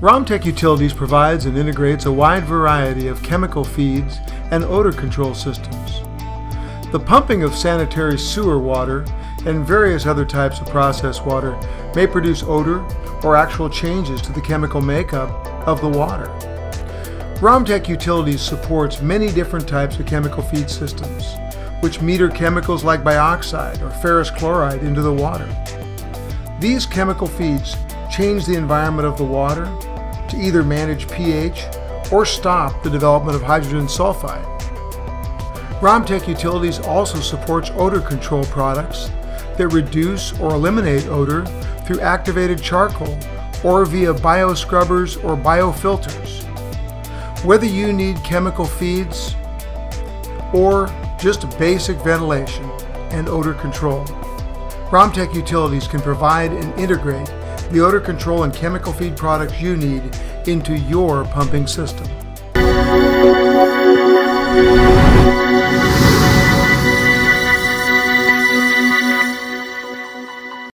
Romtec Utilities provides and integrates a wide variety of chemical feeds and odor control systems. The pumping of sanitary sewer water and various other types of processed water may produce odor or actual changes to the chemical makeup of the water. Romtec Utilities supports many different types of chemical feed systems, which meter chemicals like bioxide or ferrous chloride into the water. These chemical feeds change the environment of the water to either manage pH or stop the development of hydrogen sulfide. Romtec Utilities also supports odor control products that reduce or eliminate odor through activated charcoal or via bioscrubbers or biofilters. Whether you need chemical feeds or just basic ventilation and odor control, Romtec Utilities can provide and integrate the odor control and chemical feed products you need into your pumping system.